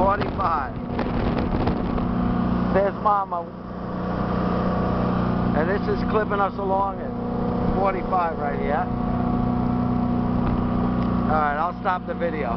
45. There's Mama. And this is clipping us along at 45 right here. Alright, I'll stop the video.